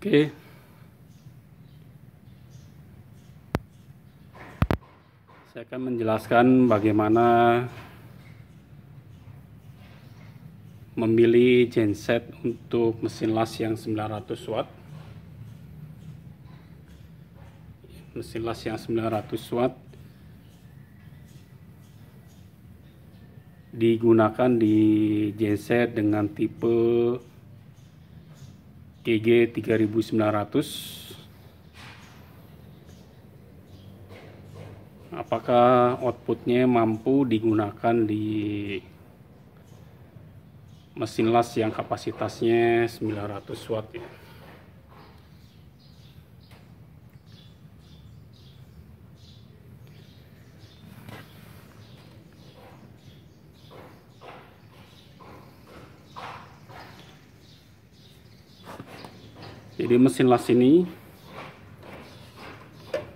Oke. Saya akan menjelaskan bagaimana memilih genset untuk mesin las yang 900 watt. Mesin las yang 900 watt digunakan di genset dengan tipe GG 3900 apakah outputnya mampu digunakan di mesin las yang kapasitasnya 900 watt ya. Jadi mesin las ini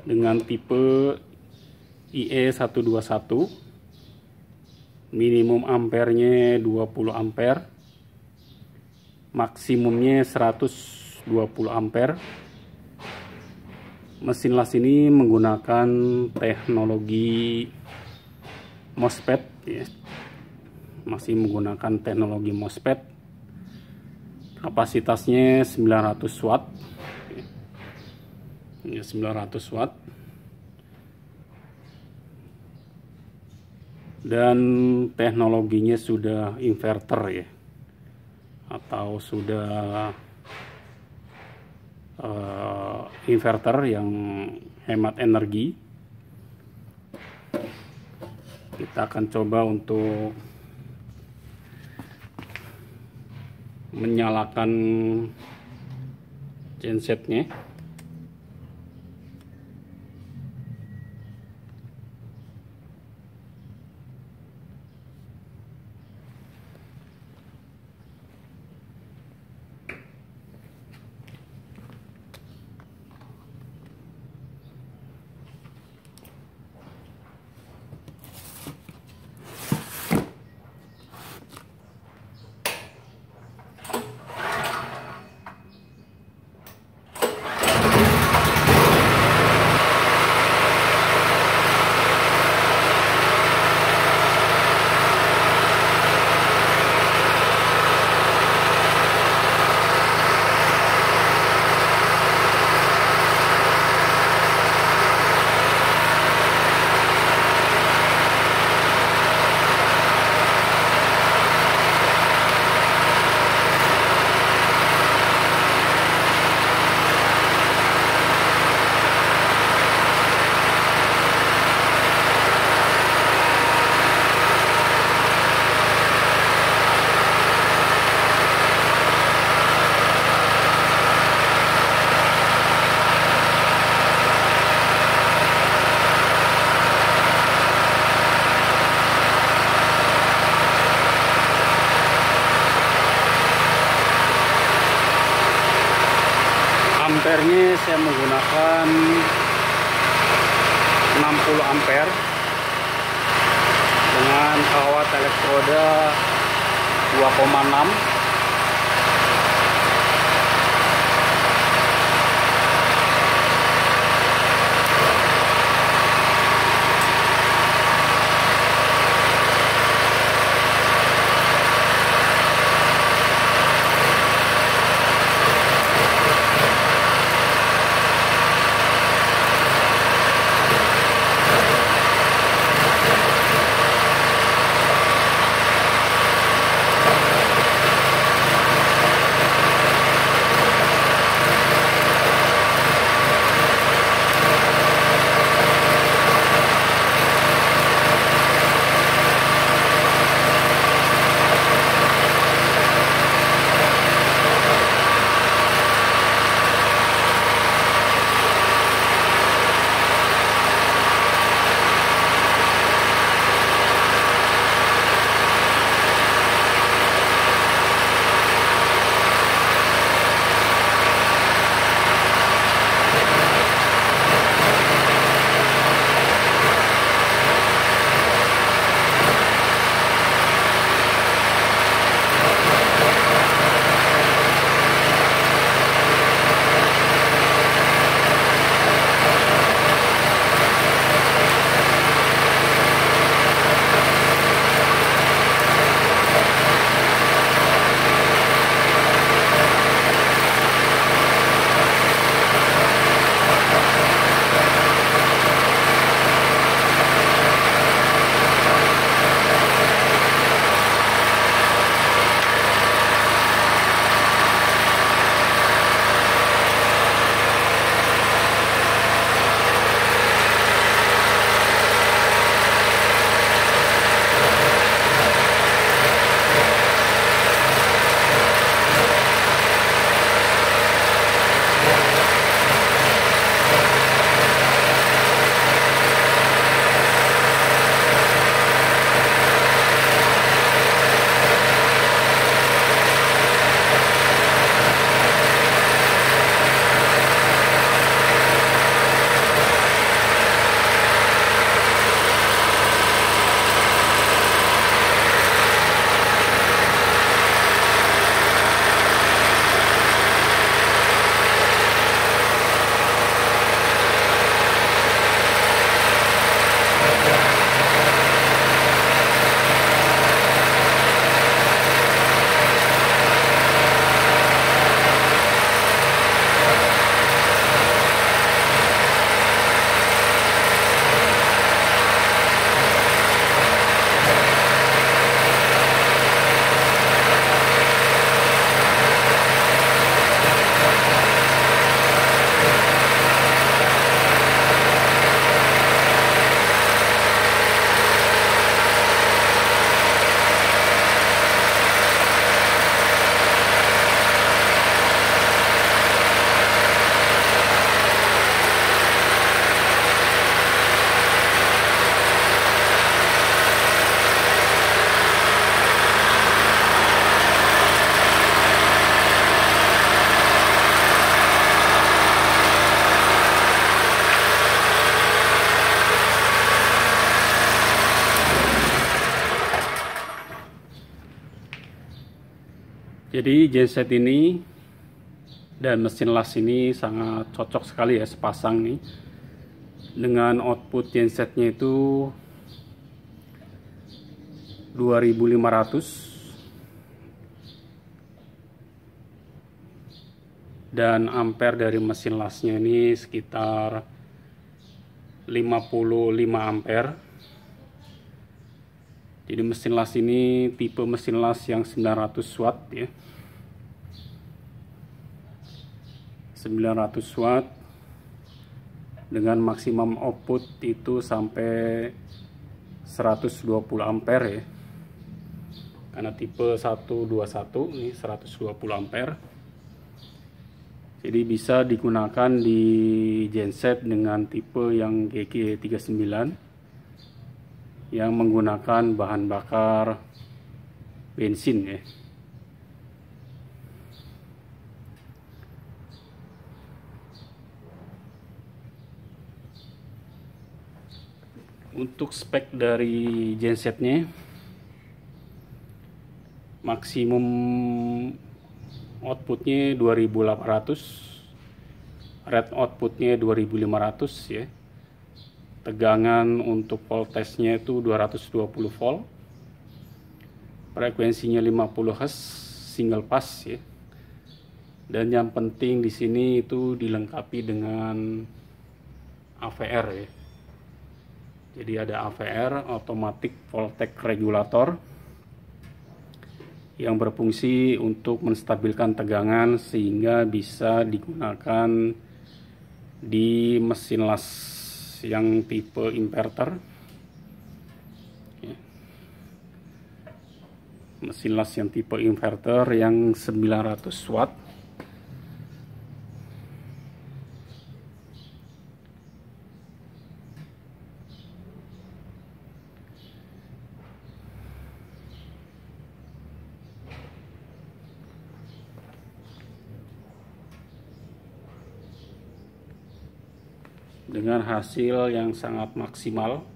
dengan tipe IE121 minimum ampernya 20 ampere maksimumnya 120 ampere mesin las ini menggunakan teknologi MOSFET ya. masih menggunakan teknologi MOSFET kapasitasnya 900 watt. Ini 900 watt. Dan teknologinya sudah inverter ya. Atau sudah uh, inverter yang hemat energi. Kita akan coba untuk menyalakan gensetnya ampernya saya menggunakan 60 ampere dengan kawat elektroda 2,6 Jadi genset ini dan mesin las ini sangat cocok sekali ya sepasang nih. Dengan output gensetnya itu 2500 dan ampere dari mesin lasnya ini sekitar 55 ampere jadi mesin las ini tipe mesin las yang 900 watt ya. 900 watt dengan maksimum output itu sampai 120 ampere ya. Karena tipe 121 ini 120 ampere. Jadi bisa digunakan di genset dengan tipe yang GG39 yang menggunakan bahan bakar bensin ya. Untuk spek dari gensetnya maksimum outputnya 2800 red outputnya 2500 ya tegangan untuk voltasenya itu 220 volt. Frekuensinya 50 Hz single pass ya. Dan yang penting di sini itu dilengkapi dengan AVR ya. Jadi ada AVR automatic voltage regulator yang berfungsi untuk menstabilkan tegangan sehingga bisa digunakan di mesin las yang tipe inverter ya. mesin las yang tipe inverter yang 900 watt dengan hasil yang sangat maksimal